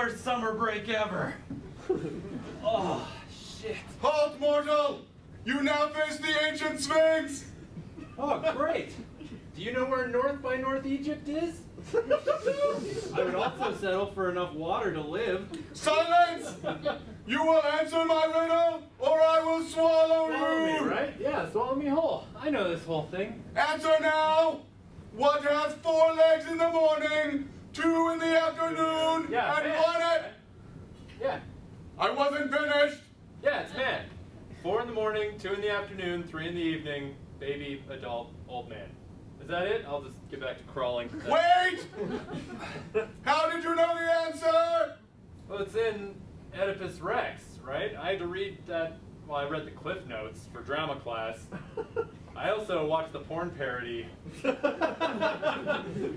worst summer break ever. Oh, shit. Halt, mortal! You now face the ancient Sphinx! Oh, great. Do you know where North by North Egypt is? I would also settle for enough water to live. Silence! You will answer my riddle, or I will swallow Swallow you! me, right? Yeah, swallow me whole. I know this whole thing. Answer now! What has four legs in the morning, two in the afternoon, Yeah, and man. one at... Yeah, I wasn't finished! yeah, it's man. Four in the morning, two in the afternoon, three in the evening, baby, adult, old man. Is that it? I'll just get back to crawling. Wait! How did you know the answer? Well, it's in Oedipus Rex, right? I had to read that. Well, I read the cliff notes for drama class. I also watched the porn parody,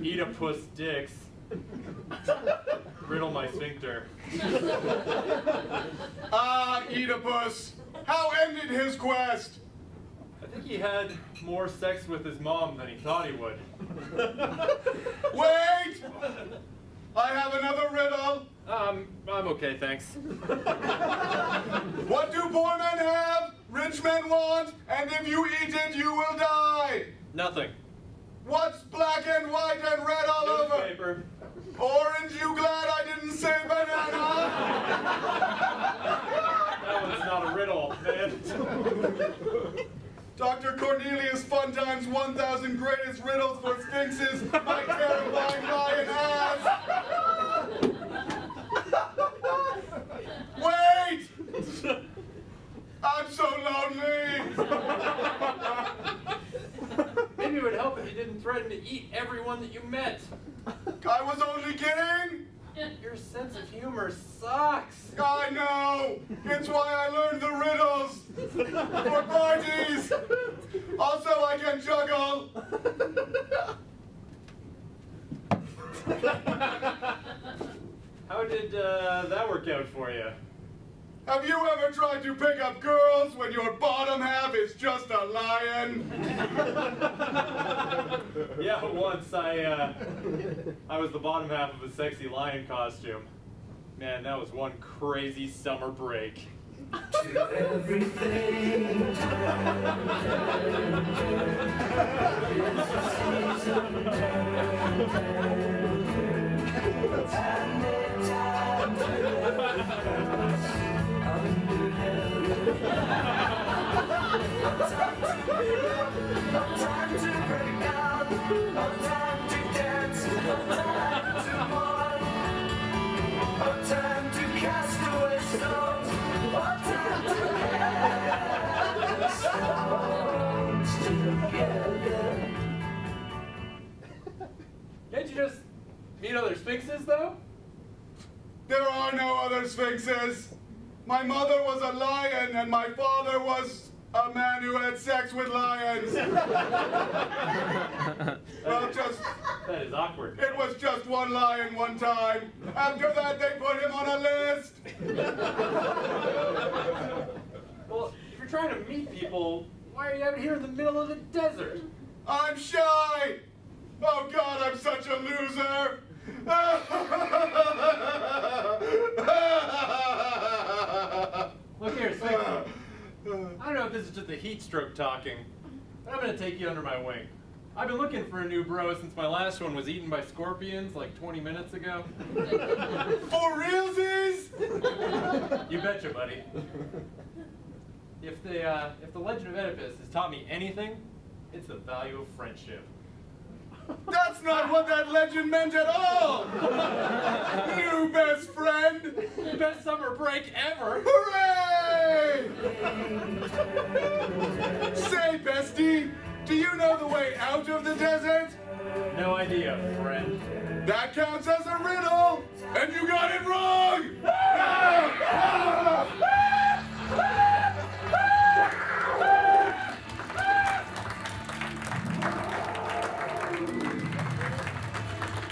Oedipus Dicks, Riddle My Sphincter. Ah, Oedipus! How ended his quest? I think he had more sex with his mom than he thought he would. Wait! I have another riddle. Um, I'm okay, thanks. What do poor men have, rich men want, and if you eat it, you will die? Nothing. What's black and white and red all over? Newspaper. Orange, you glad I didn't say banana? That one's not a riddle, man. Dr. Cornelius Funtime's 1,000 greatest riddles for sphinxes, my terrifying lion ass. Wait! I'm so lonely. Maybe it would help if you didn't threaten to eat everyone that you met. I was only kidding. Your sense of humor sucks. I know. It's why I learned the riddles for parties. Also, I can juggle. How did uh, that work out for you? Have you ever tried to pick up girls when your bottom half is just a lion? Yeah, once I uh, I was the bottom half of a sexy lion costume. Man, that was one crazy summer break. Can't you just meet other sphinxes though? There are no other sphinxes. My mother was a lion and my father was a man who had sex with lions. well, just, That is awkward. it was just one lion one time. After that, they put him on a list. Well, if you're trying to meet people, why are you out here in the middle of the desert? I'm shy. Oh God, I'm such a loser. Look here, Sphinx. I don't know if this is just a heat stroke talking, but I'm gonna take you under my wing. I've been looking for a new bro since my last one was eaten by scorpions like 20 minutes ago. For realsies? You betcha, buddy. If the uh, if the Legend of Oedipus has taught me anything, it's the value of friendship. That's not what that legend meant at all. New best friend. Best summer break ever. out of the desert? No idea, friend. That counts as a riddle, and you got it wrong!